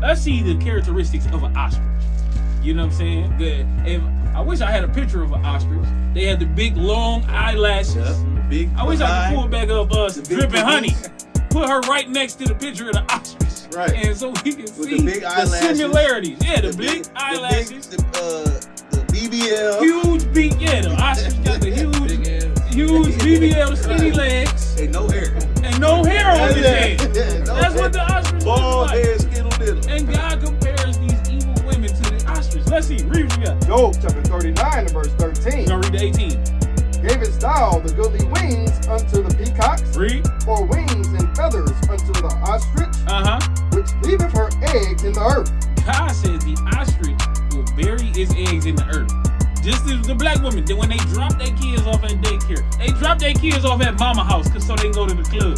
let's see the characteristics of an ostrich. You know what I'm saying? Good. If I wish I had a picture of an ostrich. They had the big long eyelashes. Yep, the big I wish I could pull back up us The big dripping honey. Put her right next to the picture of the ostrich. Right. And so we can the see big the, similarities. Yeah, the, The big, the eyelashes. the, uh, the BBL. huge beak. Yeah, the ostrich got the huge, huge BBL, skinny legs, Ain't no hair. and no hair on his head. That's what the see. Read what you got. Job chapter 39 and verse 13. gonna read the 18. Gavest thou the goodly wings unto the peacocks, Read. or wings and feathers unto the ostrich, Uh huh. which leaveth her eggs in the earth? God says the ostrich will bury its eggs in the earth. Just as the black women, then when they drop their kids off at daycare, they drop their kids off at mama house 'cause so they can go to the club.